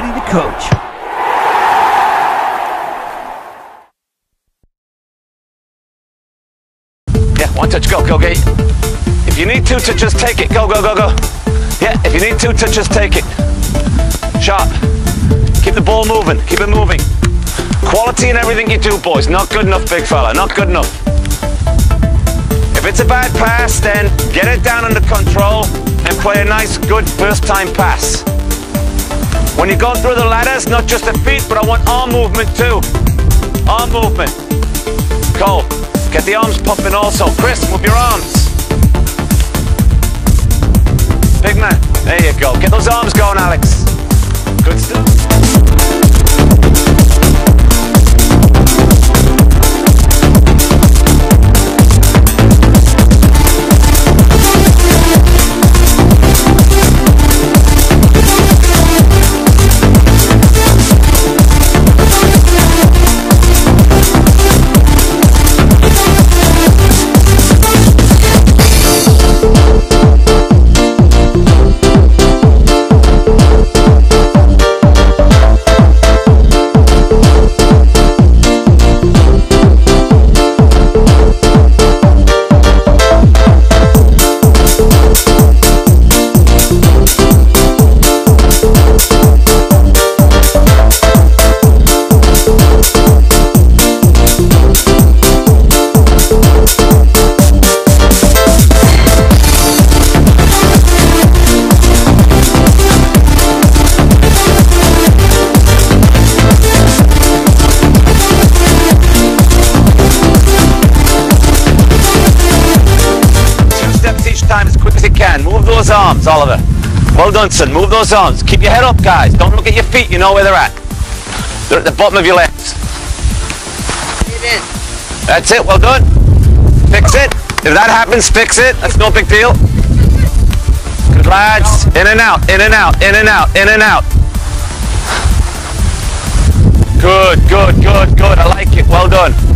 ready to coach. Yeah, one touch, go, go, get. If you need two touches, take it. Go, go, go, go. Yeah, if you need two touches, take it. Sharp. Keep the ball moving. Keep it moving. Quality in everything you do, boys. Not good enough, big fella. Not good enough. If it's a bad pass, then get it down under control and play a nice, good first-time pass. When you're going through the ladders, not just the feet, but I want arm movement too. Arm movement. Cole, get the arms pumping also. Chris, move your arms. Big man, there you go. Get those arms going, Alex. Those arms, Oliver. Well done, son. Move those arms. Keep your head up, guys. Don't look at your feet. You know where they're at. They're at the bottom of your legs. That's it. Well done. Fix it. If that happens, fix it. That's no big deal. Good lads. In and out. In and out. In and out. In and out. Good, good, good, good. I like it. Well done.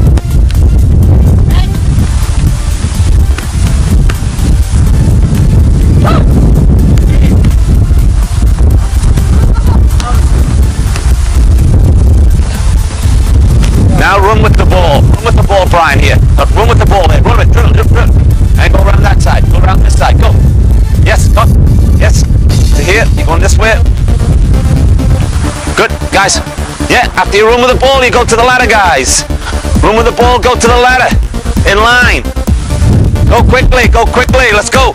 Guys. Yeah, after you run with the ball, you go to the ladder, guys. Run with the ball, go to the ladder. In line. Go quickly. Go quickly. Let's go.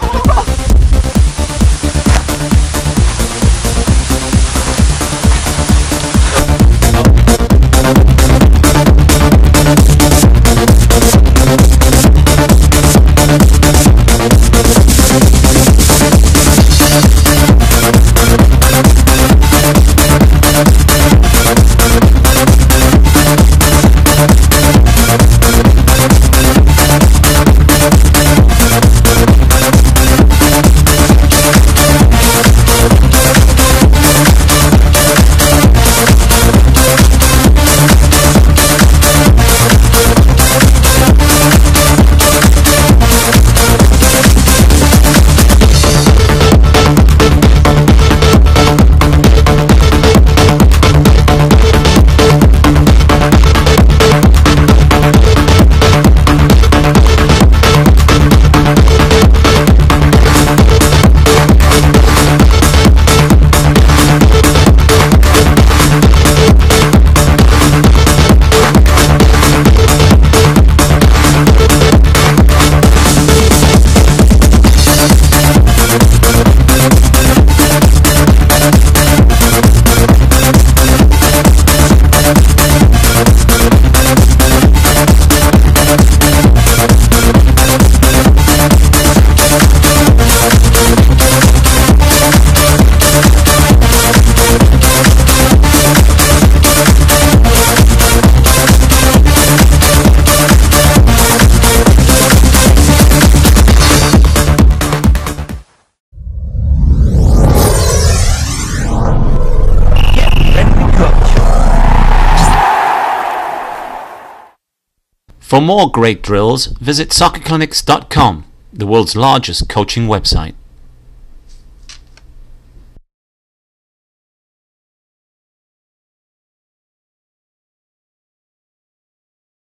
For more great drills, visit soccerclinics.com, the world's largest coaching website.